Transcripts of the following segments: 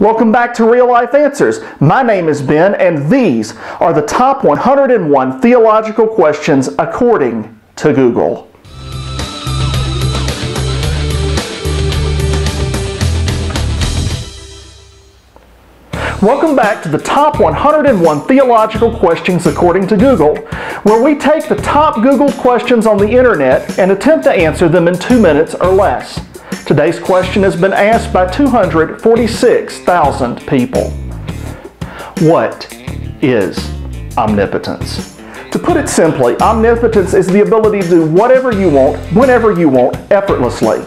Welcome back to Real Life Answers. My name is Ben, and these are the top 101 theological questions according to Google. Welcome back to the top 101 theological questions according to Google, where we take the top Google questions on the internet and attempt to answer them in two minutes or less. Today's question has been asked by 246,000 people. What is omnipotence? To put it simply, omnipotence is the ability to do whatever you want, whenever you want, effortlessly.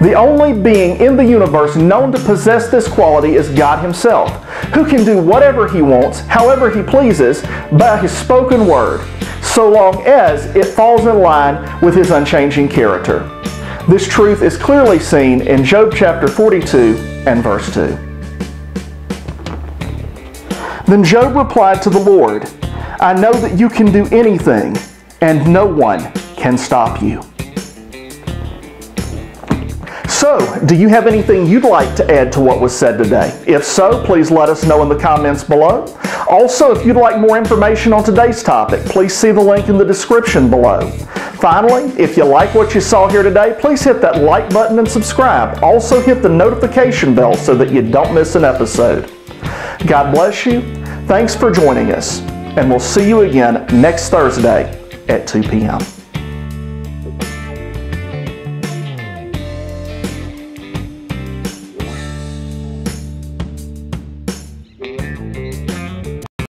The only being in the universe known to possess this quality is God Himself, who can do whatever He wants, however He pleases, by His spoken word, so long as it falls in line with His unchanging character. This truth is clearly seen in Job chapter 42 and verse 2. Then Job replied to the Lord, I know that you can do anything, and no one can stop you. So, do you have anything you'd like to add to what was said today? If so, please let us know in the comments below. Also, if you'd like more information on today's topic, please see the link in the description below. Finally, if you like what you saw here today, please hit that like button and subscribe. Also hit the notification bell so that you don't miss an episode. God bless you. Thanks for joining us, and we'll see you again next Thursday at 2 p.m.